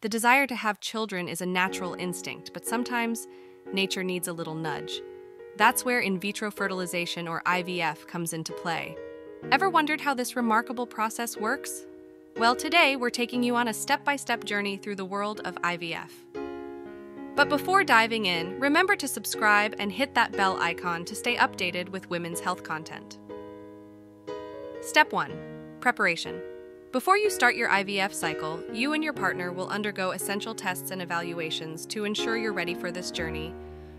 The desire to have children is a natural instinct, but sometimes nature needs a little nudge. That's where in vitro fertilization or IVF comes into play. Ever wondered how this remarkable process works? Well, today we're taking you on a step by step journey through the world of IVF. But before diving in, remember to subscribe and hit that bell icon to stay updated with women's health content. Step 1 Preparation. Before you start your IVF cycle, you and your partner will undergo essential tests and evaluations to ensure you're ready for this journey.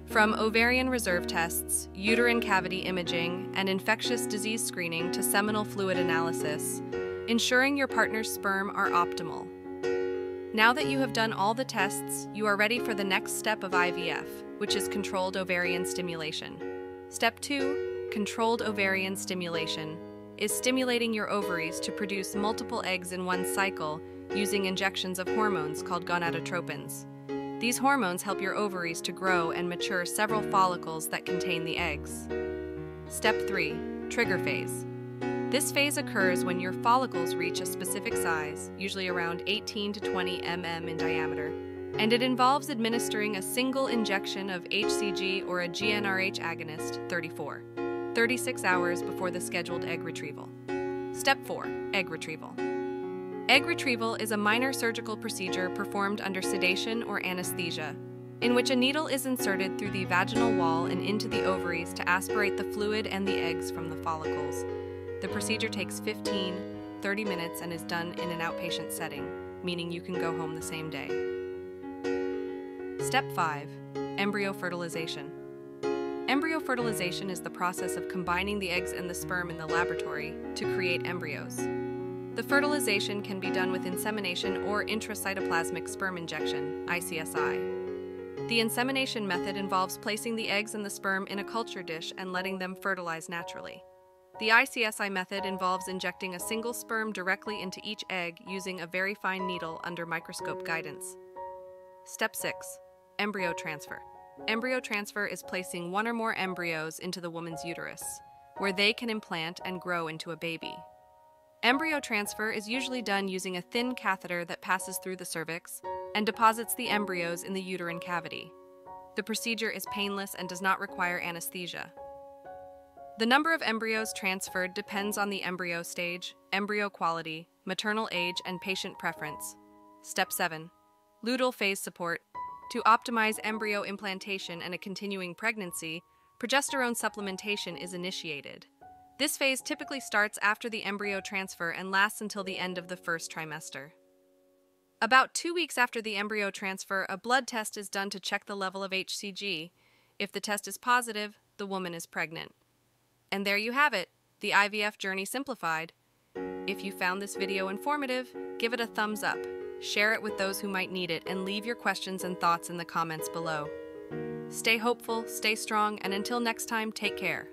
From ovarian reserve tests, uterine cavity imaging, and infectious disease screening to seminal fluid analysis, ensuring your partner's sperm are optimal. Now that you have done all the tests, you are ready for the next step of IVF, which is controlled ovarian stimulation. Step 2 Controlled ovarian stimulation is stimulating your ovaries to produce multiple eggs in one cycle using injections of hormones called gonadotropins. These hormones help your ovaries to grow and mature several follicles that contain the eggs. Step 3 Trigger phase. This phase occurs when your follicles reach a specific size, usually around 18 to 20 mm in diameter, and it involves administering a single injection of HCG or a GnRH agonist 34, 36 hours before the scheduled egg retrieval. Step 4 Egg retrieval. Egg retrieval is a minor surgical procedure performed under sedation or anesthesia, in which a needle is inserted through the vaginal wall and into the ovaries to aspirate the fluid and the eggs from the follicles. The procedure takes 15, 30 minutes and is done in an outpatient setting, meaning you can go home the same day. Step 5 Embryo fertilization. Fertilization is the process of combining the eggs and the sperm in the laboratory to create embryos. The fertilization can be done with insemination or intracytoplasmic sperm injection, ICSI. The insemination method involves placing the eggs and the sperm in a culture dish and letting them fertilize naturally. The ICSI method involves injecting a single sperm directly into each egg using a very fine needle under microscope guidance. Step 6 Embryo transfer. Embryo transfer is placing one or more embryos into the woman's uterus, where they can implant and grow into a baby. Embryo transfer is usually done using a thin catheter that passes through the cervix and deposits the embryos in the uterine cavity. The procedure is painless and does not require anesthesia. The number of embryos transferred depends on the embryo stage, embryo quality, maternal age, and patient preference. Step 7 Luteal phase support. To optimize embryo implantation and a continuing pregnancy, progesterone supplementation is initiated. This phase typically starts after the embryo transfer and lasts until the end of the first trimester. About two weeks after the embryo transfer, a blood test is done to check the level of HCG. If the test is positive, the woman is pregnant. And there you have it, the IVF journey simplified. If you found this video informative, give it a thumbs up, share it with those who might need it, and leave your questions and thoughts in the comments below. Stay hopeful, stay strong, and until next time, take care.